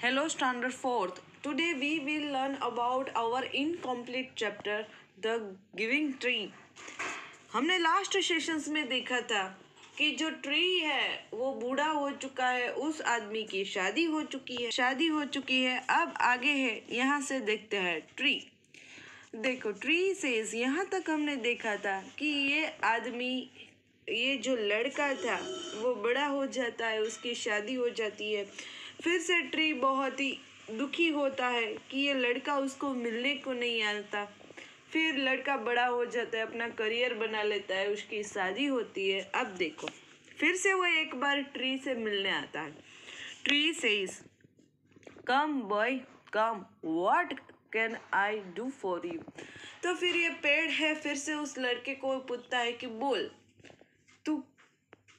Hello, Standard 4th. Today we will learn about our incomplete chapter, The Giving Tree. हमने last sessions में देखा था कि जो ट्री है वो बूढ़ा हो चुका है उस आदमी की शादी हो चुकी है शादी हो चुकी है अब आगे है यहाँ से देखते हैं ट्री देखो ट्री से यहाँ तक हमने देखा था कि ये आदमी ये जो लड़का था वो बड़ा हो जाता है उसकी शादी हो जाती है फिर से ट्री बहुत ही दुखी होता है कि ये लड़का उसको मिलने को नहीं आता। फिर लड़का बड़ा हो जाता है, अपना करियर बना लेता है, उसकी शादी होती है। अब देखो, फिर से वो एक बार ट्री से मिलने आता है। Tree says come boy come what can I do for you तो फिर ये पेड़ है, फिर से उस लड़के को पूछता है कि बोल, तू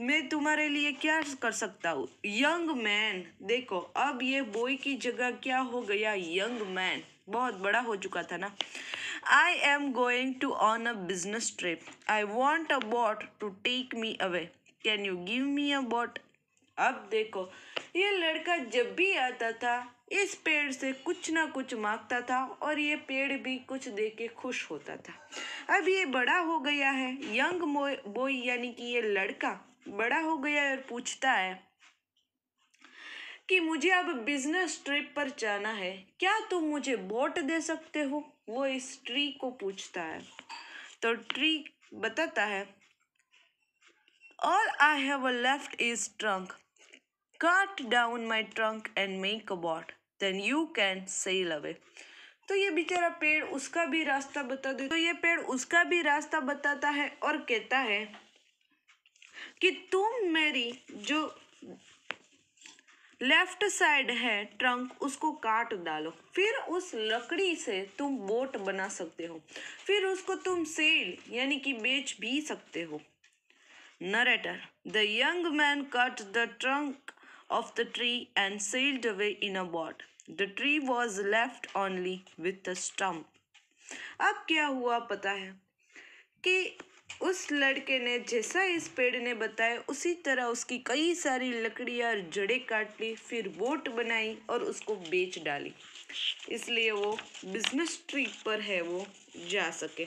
मैं तुम्हारे लिए क्या कर सकता हूँ? यंग मैन, देखो, अब ये बॉय की जगह क्या हो गया? Young man. बहुत बड़ा हो चुका था ना। I am going to on a business trip I want a boat to take me away can you give me a boat अब देखो, ये लड़का जब भी आता था, इस पेड़ से कुछ ना कुछ माँगता था और ये पेड़ भी कुछ दे के खुश होता था। अब ये बड़ा हो गया है। यंग बॉय यानी कि ये लड़का बड़ा हो गया है और पूछता है कि मुझे अब बिज़नेस ट्रिप पर जाना है। क्या तुम मुझे बोट दे सकते हो? वो इस ट्री को पूछता है। तो ट्री बताता है all I have left is trunk cut down my trunk and make a boat. Then you can sail away. तो ये बेचारा पेड़ उसका भी रास्ता बता दे तो ये पेड़ उसका भी रास्ता बताता है और कहता है कि तुम मेरी जो लेफ़्ट साइड है ट्रंक, उसको काट डालो फिर उस लकड़ी से तुम बोट बना सकते हो फिर उसको तुम सेल, यानी कि बेच भी सकते हो narrator the young man cut the trunk of the tree and sailed away in a boat. The tree was left only with a stump. अब क्या हुआ पता है कि उस लड़के ने जैसा इस पेड़ ने बताया, उसी तरह उसकी कई सारी लकड़ियाँ और जड़ें काट ली, फिर बोट बनाई और उसको बेच डाली। इसलिए वो बिज़नेस ट्रिप पर है, वो जा सके।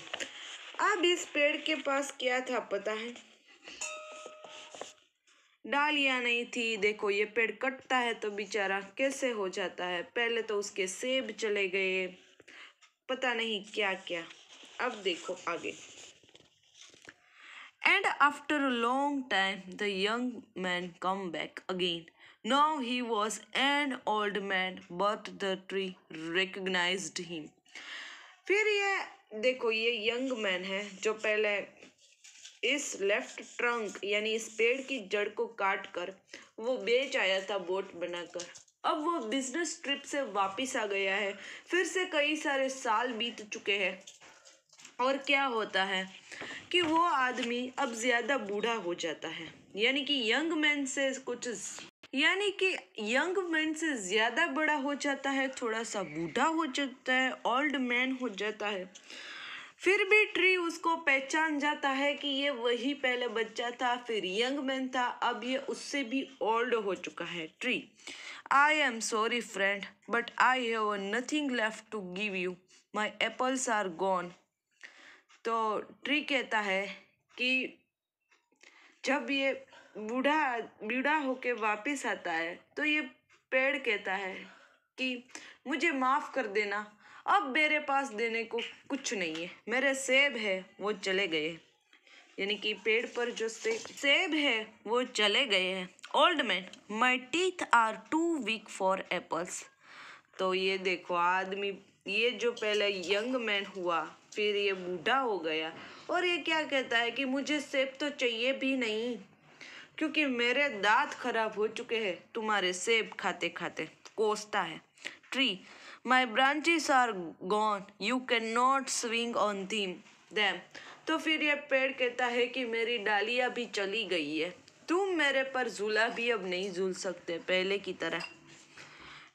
अब इस पेड़ के पास क्या था पता है? डालियाँ नहीं थी। देखो, ये पेड़ कटता है तो बेचारा कैसे हो जाता है? पहले तो उसके सेब चले गए, पता नहीं क्या क्या अब देखो आगे। And after a long time the young man come back again now he was an old man but the tree recognised him फिर ये देखो, ये यंग मैन है, जो पहले इस लेफ़्ट ट्रंक यानी इस पेड़ की जड़ को काट कर वो बेच आया था बोट बनाकर। अब वो बिज़नेस ट्रिप से वापस आ गया है। फिर से कई सारे साल बीत चुके हैं। और क्या होता है कि वो आदमी अब ज़्यादा बूढ़ा हो जाता है। यानी कि यंग मैन से कुछ यानी कि यंग मैन से ज़्यादा बड़ा हो जाता है, थोड़ा सा बूढ़ा हो जाता है ओल्ड मैन हो जाता है। फिर भी ट्री उसको पहचान जाता है कि ये वही पहले बच्चा था, फिर यंग मैन था, अब ये उससे भी ओल्ड हो चुका है tree I am sorry friend but I have nothing left to give you my apples are gone तो ट्री कहता है कि जब ये बूढ़ा बूढ़ा होके वापस आता है तो ये पेड़ कहता है कि मुझे माफ़ कर देना। अब मेरे पास देने को कुछ नहीं है। मेरे सेब है वो चले गए। यानी कि पेड़ पर जो से, सेब है वो चले गए हैं। Old man my teeth are too weak for apples तो ये देखो आदमी ये जो पहले यंग मैन हुआ फिर ये बूढ़ा हो गया और ये क्या कहता है कि मुझे सेब तो चाहिए भी नहीं, क्योंकि मेरे दांत खराब हो चुके हैं तुम्हारे सेब खाते खाते कोसता है tree My branches are gone. You cannot swing on them. them. तो फिर ये पेड़ कहता है कि मेरी डालियाँ भी चली गई है तुम मेरे पर झूला भी अब नहीं झूल सकते, पहले की तरह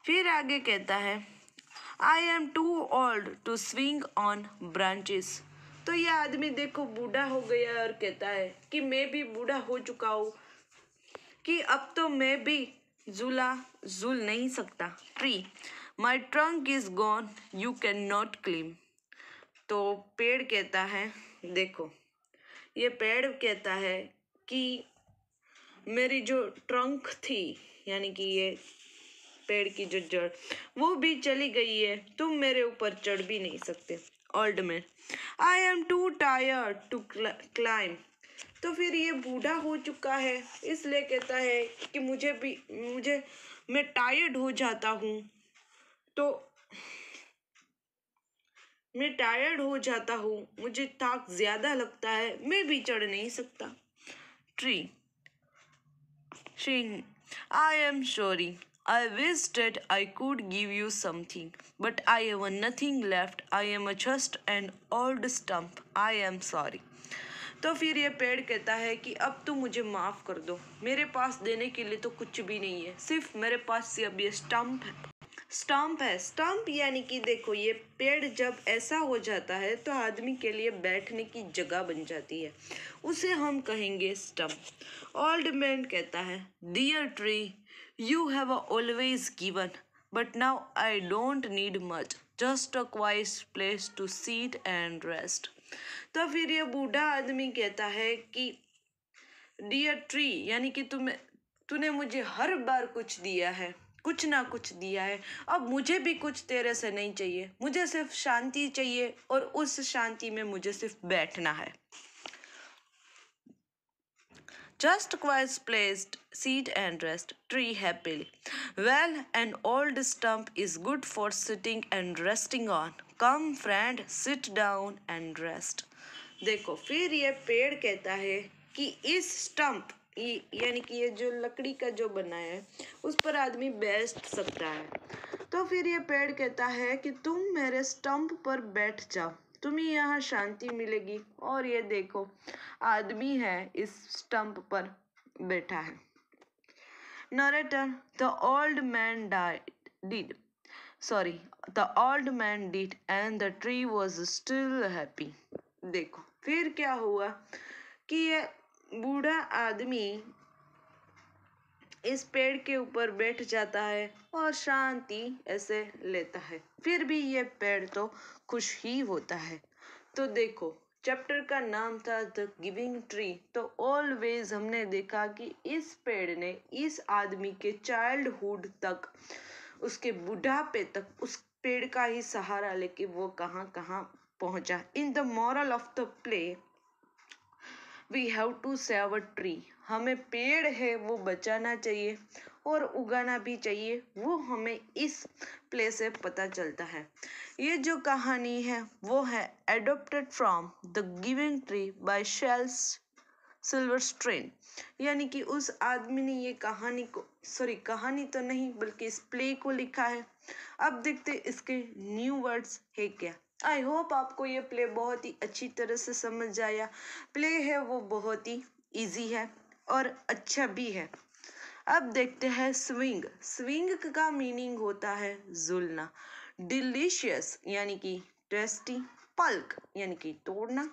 फिर आगे कहता है I am too old to swing on branches तो ये आदमी देखो बूढ़ा हो गया और कहता है कि मैं भी बूढ़ा हो चुका हूँ, कि अब तो मैं भी झूला झूल नहीं सकता। Tree my trunk is gone you can not climb तो पेड़ कहता है, देखो, ये पेड़ कहता है कि मेरी जो ट्रंक थी, यानी कि ये पेड़ की जो जड़ वो भी चली गई है। तुम मेरे ऊपर चढ़ भी नहीं सकते। Old man I am too tired to climb तो फिर ये बूढ़ा हो चुका है। इसलिए कहता है कि मुझे भी मुझे मैं टायर्ड हो जाता हूँ। तो मैं टायर्ड हो जाता हूँ। मुझे थक ज़्यादा लगता है। मैं भी चढ़ नहीं सकता। Tree Shing, I am sorry. I wish that I could give you something, but I have nothing left. I am just an old stump. I am sorry. तो फिर ये पेड़ कहता है कि अब तू मुझे माफ़ कर दो मेरे पास देने के लिए तो कुछ भी नहीं है सिर्फ़ मेरे पास से अब ये स्टम्प है स्टम्प है स्टम्प यानी कि देखो ये पेड़ जब ऐसा हो जाता है तो आदमी के लिए बैठने की जगह बन जाती है उसे हम कहेंगे स्टम्प ओल्ड मैन कहता है dear tree you have always given but now I don't need much just a quiet place to sit and rest तो फिर ये बूढ़ा आदमी कहता है कि डियर ट्री यानी कि तुम्हें तूने मुझे हर बार कुछ दिया है, कुछ ना कुछ दिया है। अब मुझे भी कुछ तेरे से नहीं चाहिए। मुझे सिर्फ़ शांति चाहिए और उस शांति में मुझे सिर्फ़ बैठना है। Just quiet placed seat and rest, tree happily. Well, an old stump is good for sitting and resting on. Come, friend, sit down and rest. देखो फिर ये पेड़ कहता है कि इस स्टंप यानी कि ये जो लकड़ी का जो बना है उस पर आदमी बैठ सकता है तो फिर ये पेड़ कहता है कि तुम मेरे स्टंप पर बैठ जाओ तुम्हें यहाँ शांति मिलेगी। और ये देखो, आदमी है इस स्टंप पर बैठा है। Narrator the old man did sorry the old man did and the tree was still happy देखो, फिर क्या हुआ कि ये बूढ़ा आदमी इस पेड़ के ऊपर बैठ जाता है और शांति ऐसे लेता है। फिर भी ये पेड़ तो खुश ही होता है। तो देखो, चैप्टर का नाम था द गिविंग ट्री। तो ऑलवेज हमने देखा कि इस पेड़ ने इस आदमी के चाइल्डहुड तक, उसके बुढ़ापे तक, उस पेड़ का ही सहारा लेके वो कहाँ कहाँ पहुँचा। In the moral of the play we have to save a tree हमें पेड़ है, वो बचाना चाहिए और उगाना भी चाहिए, वो हमें इस प्ले से पता चलता है। ये जो कहानी है, वो है adopted from the giving tree by Shel Silverstein यानी कि उस आदमी ने ये कहानी को सॉरी कहानी तो नहीं, बल्कि इस प्ले को लिखा है। अब देखते इसके न्यू वर्ड्स है क्या। आई होप आपको ये प्ले बहुत ही अच्छी तरह से समझ आया। प्ले है वो बहुत ही इजी है और अच्छा भी है। अब देखते हैं स्विंग स्विंग का मीनिंग होता है झुलना। डिलीशियस यानी कि टेस्टी पल्क यानी कि तोड़ना।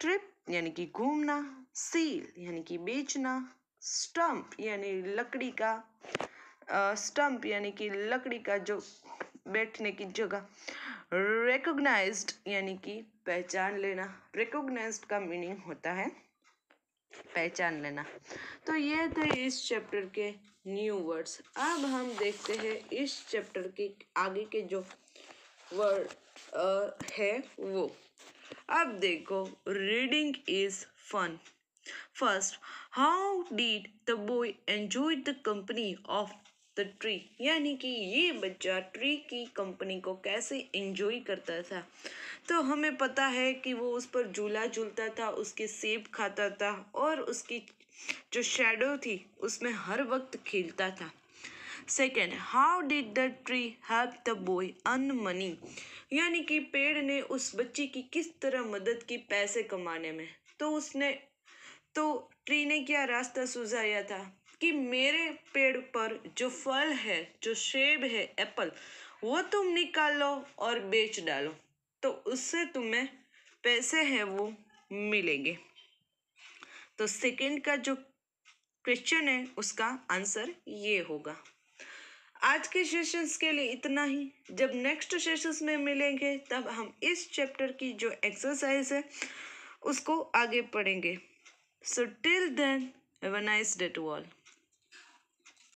ट्रिप यानी कि घूमना। सील यानी कि बेचना। स्टम्प यानी लकड़ी का स्टम्प यानी कि लकड़ी का जो बैठने की जगह। रिकोगनाइज्ड यानी कि पहचान लेना। रिकोगनाइज्ड का मीनिंग होता है पहचान लेना। तो ये थे इस चैप्टर के न्यू वर्ड्स अब हम देखते हैं इस चैप्टर के आगे के जो वर्ड है वो। अब देखो reading is fun first how did the boy enjoy the company of the tree यानी कि ये बच्चा ट्री की कंपनी को कैसे इंजॉय करता था। तो हमें पता है कि वो उस पर झूला झूलता था, उसके सेब खाता था और उसकी जो शेडो थी, उसमें हर वक्त खेलता था। Second how did the tree help the boy earn money यानी कि पेड़ ने उस बच्ची की किस तरह मदद की पैसे कमाने में। तो उसने तो ट्री ने क्या रास्ता सुझाया था? कि मेरे पेड़ पर जो फल है, जो सेब है, एप्पल, वो तुम निकाल लो और बेच डालो। तो उससे तुम्हें पैसे हैं, वो मिलेंगे। तो सेकंड का जो क्वेश्चन है, उसका आंसर ये होगा। आज के सेशंस के लिए इतना ही। जब नेक्स्ट सेशंस में मिलेंगे, तब हम इस चैप्टर की जो एक्सरसाइज है, उसको आगे पढ़ेंगे। So till then have a nice day to all